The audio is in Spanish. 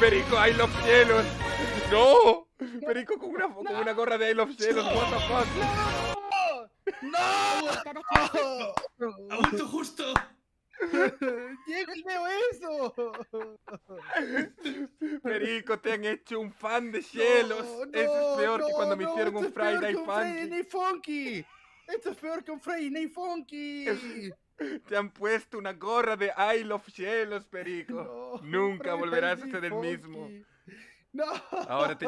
Perico, I love cielos. No. Perico con una, con una gorra de I love cielos. What the fuck. No. No. no. Justo. ¿Quién veo eso? Perico, te han hecho un fan de cielos. No, Eso es peor que no, cuando me no, hicieron un Friday que un Friday Funky. Night Funky. Esto es peor que un Friday Night Funky. Te han puesto una gorra de I love cielos, Perico. No, Nunca volverás a ser el Funky. mismo. No. Ahora te